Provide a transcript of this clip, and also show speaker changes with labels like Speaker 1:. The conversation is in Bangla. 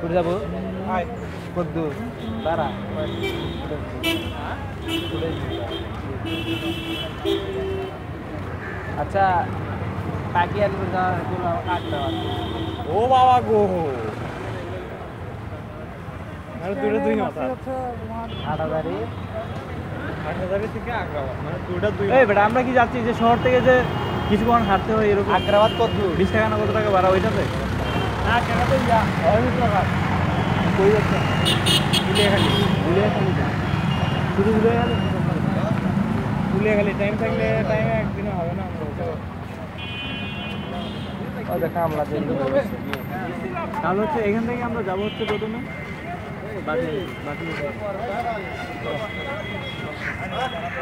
Speaker 1: কোথায় যাব। কদ্দু তারা আচ্ছা
Speaker 2: ও বাবা গো। মানে দুটো দুই মাথা।
Speaker 1: আট হাজারই
Speaker 2: আট হাজারের থেকে আগ্রাবাদ মানে দুটা দুই
Speaker 3: এই বেটা আমরা কি যাচ্ছি যে শহর থেকে যে কিছুক্ষণ হাঁটতে হয় এরকম?
Speaker 1: আগ্রাবাদ কত
Speaker 3: বিশ টাকা না কত টাকা ভাড়া ওইটাতে
Speaker 2: টাইম থাকলে টাইমে একদিনে হবে না
Speaker 1: দেখা আমরা
Speaker 3: তাহলে হচ্ছে এখান থেকে আমরা যাব হচ্ছে প্রথমে বাকি বাকি